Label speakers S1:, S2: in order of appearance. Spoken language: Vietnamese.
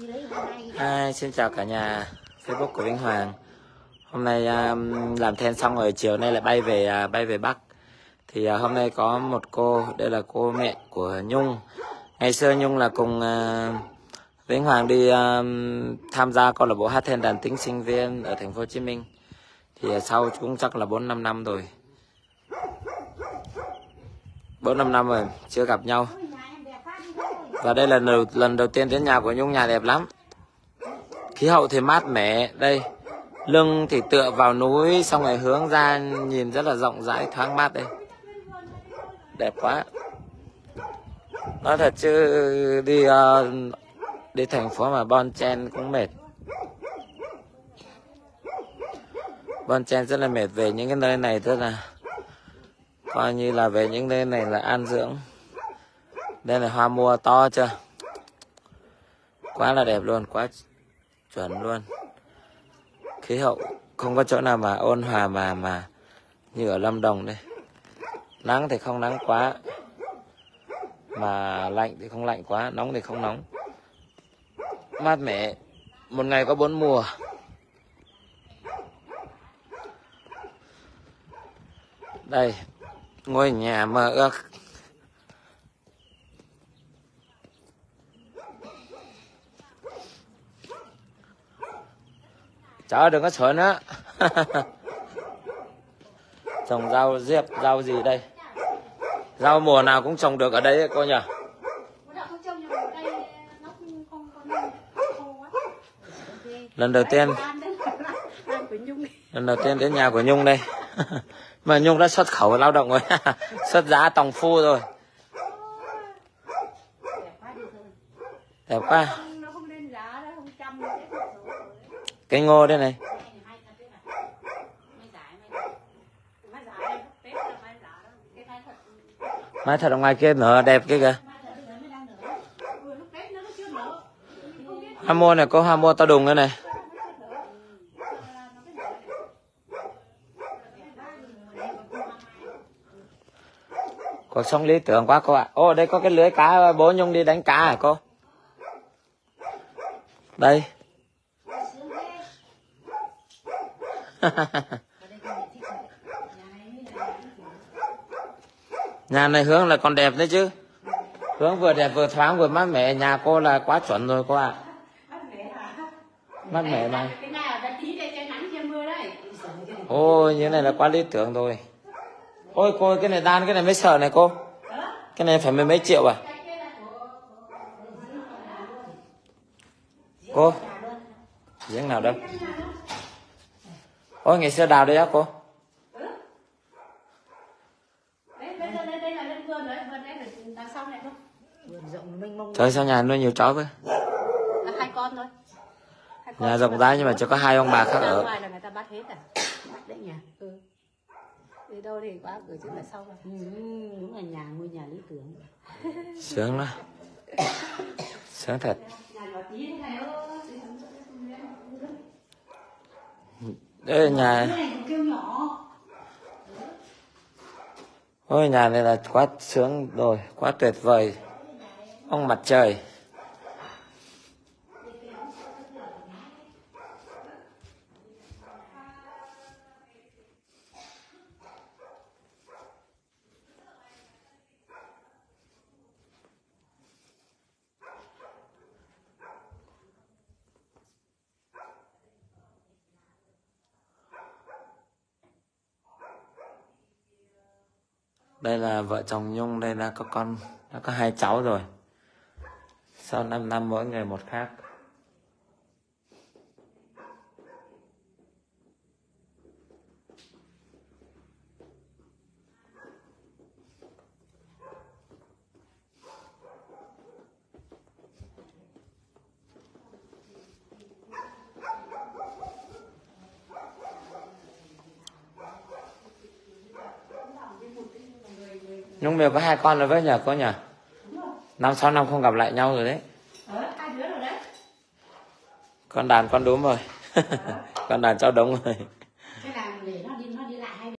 S1: Hi, xin chào cả nhà Facebook của Vinh Hoàng. Hôm nay um, làm then xong rồi chiều nay lại bay về uh, bay về Bắc. Thì uh, hôm nay có một cô, đây là cô mẹ của Nhung. Ngày xưa Nhung là cùng uh, Vĩnh Hoàng đi um, tham gia câu lạc bộ hát then đàn tính sinh viên ở thành phố Hồ Chí Minh. Thì uh, sau cũng chắc là 4 5 năm rồi. 4 5 năm rồi chưa gặp nhau. Và đây là lần đầu, lần đầu tiên đến nhà của Nhung nhà đẹp lắm. Khí hậu thì mát mẻ đây. Lưng thì tựa vào núi xong rồi hướng ra nhìn rất là rộng rãi thoáng mát đây. Đẹp quá. Nói thật chứ đi uh, đi thành phố mà bon chen cũng mệt. Bon chen rất là mệt về những cái nơi này rất là coi như là về những nơi này là an dưỡng đây là hoa mua to chưa? Quá là đẹp luôn, quá chuẩn luôn. Khí hậu không có chỗ nào mà ôn hòa mà mà như ở lâm đồng đây. Nắng thì không nắng quá, mà lạnh thì không lạnh quá, nóng thì không nóng. Mát mẻ, một ngày có bốn mùa. Đây, ngôi nhà mơ ước. Cháu đừng có sửa nữa. Trồng rau diệp, rau gì đây? Rau mùa nào cũng trồng được ở đây cô nhỉ? Lần đầu tiên. Lần đầu tiên đến nhà của Nhung đây. Mà Nhung đã xuất khẩu lao động rồi. Xuất giá tòng phu rồi. Đẹp quá cây ngô đây này. Mai thật ở ngoài kia nở đẹp kia kìa. Hoa mua này, có hoa mua tao đùng đây này. Cuộc sống lý tưởng quá cô ạ. À. ô, đây có cái lưới cá, bố nhung đi đánh cá à cô? Đây. nhà này hướng là còn đẹp đấy chứ. Hướng vừa đẹp vừa thoáng, vừa mát mẻ. Nhà cô là quá chuẩn rồi cô ạ. À. mát mẻ mà. Ôi, như này là quá lý tưởng rồi. Ôi, cô cái này đan, cái này mới sợ này cô. Cái này phải mấy mấy triệu à? Cô, giếng nào đâu? Ôi ngày xưa đào đây á cô? Trời sao nhà nuôi nhiều chó vậy?
S2: hai con thôi.
S1: Nhà rộng rãi nhưng mà chỉ có hai ông bà khác ở.
S2: Ngoài là người ta bắt hết à? Bắt đấy nhà. Ừ. Đi đâu thì quá cửa chứ là sau rồi. Ừ, đúng là nhà ngôi nhà lý tưởng.
S1: Sướng lắm. Sướng thật. Đây nhà ngôi nhà này là quá sướng rồi quá tuyệt vời. Ông mặt trời đây là vợ chồng nhung, đây là có con, đã có hai cháu rồi. Sau 5 năm mỗi người một khác. Nhung đều có hai con rồi với nhờ cô nhỉ? Năm sáu năm không gặp lại nhau rồi đấy. Con đàn con đúng rồi. con đàn cháu đúng rồi.